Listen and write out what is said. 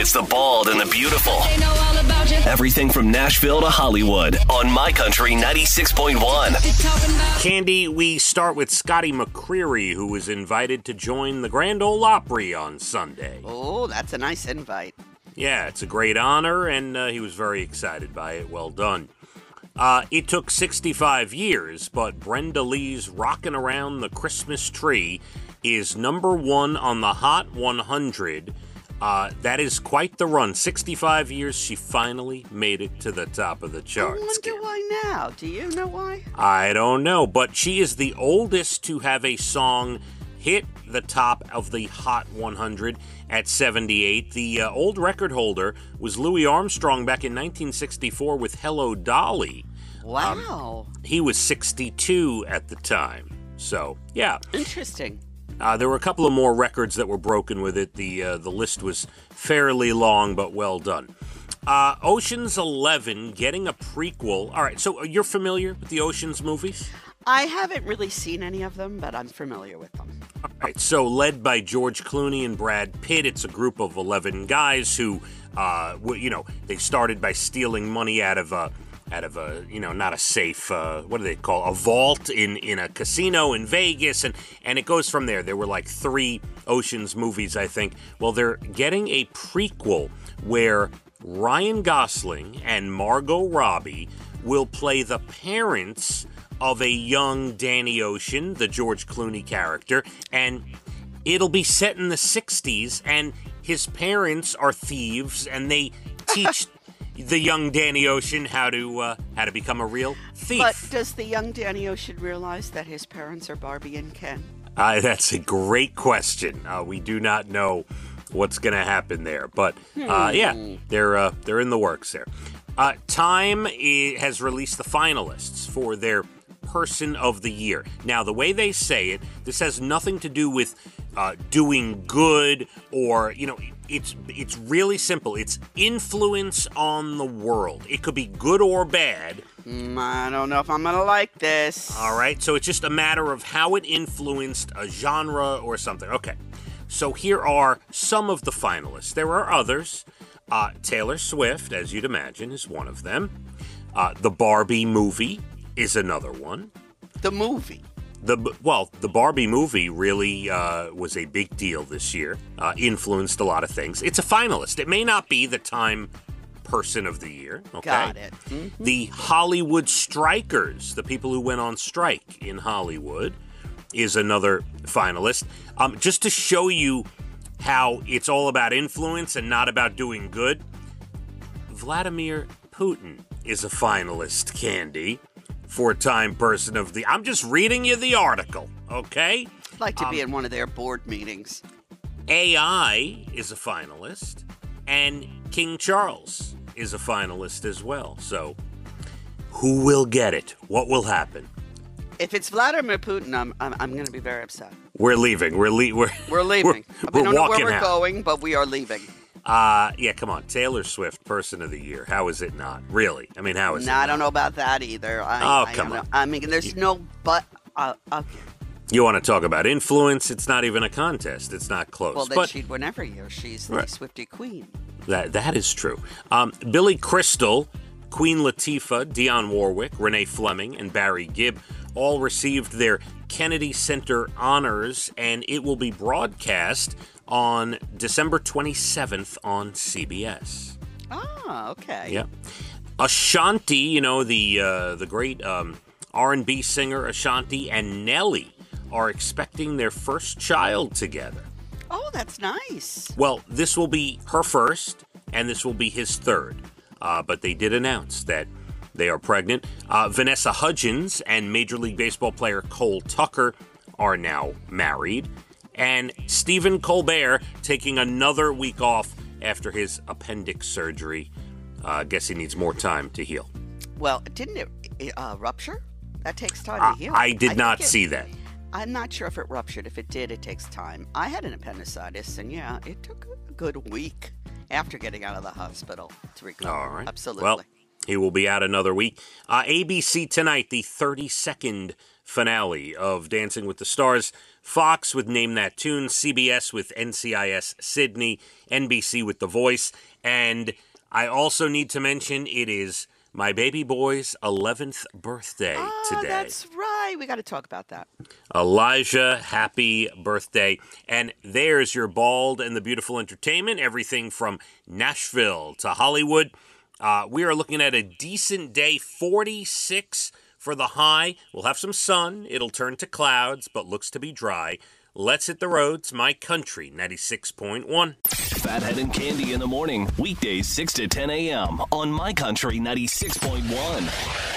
It's the bald and the beautiful. Everything from Nashville to Hollywood on My Country 96.1. Cande, we start with Scotty McCreery, who was invited to join the Grand Ole Opry on Sunday. Oh, that's a nice invite. Yeah, it's a great honor, and uh, he was very excited by it. Well done. Uh, it took 65 years, but Brenda Lee's Rockin' Around the Christmas Tree is number one on the Hot 100. Uh, that is quite the run. 65 years, she finally made it to the top of the I charts. wonder why now. Do you know why? I don't know, but she is the oldest to have a song hit the top of the Hot 100 at 78. The uh, old record holder was Louis Armstrong back in 1964 with Hello Dolly. Wow. He was 62 at the time. So, yeah. Interesting. Uh, there were a couple of more records that were broken with it. The uh, the list was fairly long, but well done. Uh, Ocean's Eleven getting a prequel. All right, so you're familiar with the Ocean's movies? I haven't really seen any of them, but I'm familiar with them. All right, so led by George Clooney and Brad Pitt, it's a group of 11 guys who, uh, you know, they started by stealing money out of a, out of a, you know, not a safe, uh, what do they call a vault in in a casino in Vegas, and and it goes from there. There were like three Ocean's movies, I think. Well, they're getting a prequel where Ryan Gosling and Margot Robbie will play the parents of a young Danny Ocean, the George Clooney character, and it'll be set in the 60s and his parents are thieves and they teach the young Danny Ocean how to uh, how to become a real thief. But does the young Danny Ocean realize that his parents are Barbie and Ken? Uh, that's a great question. Uh, we do not know what's going to happen there, but uh, yeah, they're uh, they're in the works there. Uh, Time has released the finalists for their Person of the Year. Now, the way they say it, this has nothing to do with uh, doing good or you know. It's it's really simple. It's influence on the world. It could be good or bad. Mm, I don't know if I'm gonna like this. All right, so it's just a matter of how it influenced a genre or something. Okay, so here are some of the finalists. There are others. Uh, Taylor Swift, as you'd imagine, is one of them. Uh, the Barbie movie is another one. The movie. The well, the Barbie movie really uh, was a big deal this year. Uh, influenced a lot of things. It's a finalist. It may not be the Time Person of the Year. Okay, Got it. Mhm. the Hollywood Strikers, the people who went on strike in Hollywood, is another finalist. Um, just to show you how it's all about influence and not about doing good, Vladimir Putin is a finalist, Cande, for Time Person of the. I'm just reading you the article, okay? I'd like to Um, be in one of their board meetings. AI is a finalist, and King Charles is a finalist as well. So, who will get it? What will happen? If it's Vladimir Putin, I'm I'm, I'm gonna be very upset. We're leaving. We're le- we're We're leaving. We're, we don't know where we're out. going, but we are leaving. Uh yeah, come on. Taylor Swift, Person of the Year. How is it not? Really? I mean, how is No, it? I not? don't know about that either. I, Oh, I come don't know. on. I mean, there's no but. Uh, okay. You want to talk about influence? It's not even a contest. It's not close. Well, then but she'd win every year. She's Right. the Swifty Queen. That that is true. Um, Billy Crystal, Queen Latifah, Dionne Warwick, Renee Fleming, and Barry Gibb all received their Kennedy Center honors, and it will be broadcast on December 27th on CBS. Ah, okay. Yeah, Ashanti, you know the uh, the great um, R&B singer Ashanti and Nelly are expecting their first child together. Oh, that's nice. Well, this will be her first, and this will be his third. Uh, but they did announce that they are pregnant. Uh, Vanessa Hudgens and Major League Baseball player Cole Tucker are now married. And Stephen Colbert taking another week off after his appendix surgery. I uh, guess he needs more time to heal. Well, didn't it uh, rupture? That takes time I, to heal. I did think not it- see that. I'm not sure if it ruptured. If it did, it takes time. I had an appendicitis, and yeah, it took a good week after getting out of the hospital to recover. All right. Absolutely. Well, He will be out another week. Uh, ABC tonight, the 32nd finale of Dancing with the Stars. Fox with Name That Tune, CBS with NCIS Sydney, NBC with The Voice, and I also need to mention it is my baby boy's 11th birthday ah, today. That's right. We got to talk about that. Elijah, happy birthday. And there's your bald and the beautiful entertainment, everything from Nashville to Hollywood. Uh, we are looking at a decent day, 46 for the high. We'll have some sun. It'll turn to clouds, but looks to be dry. Let's hit the roads. My country, 96.1. Phathead and Cande in the morning, weekdays 6 to 10 a.m. on My Country 96.1.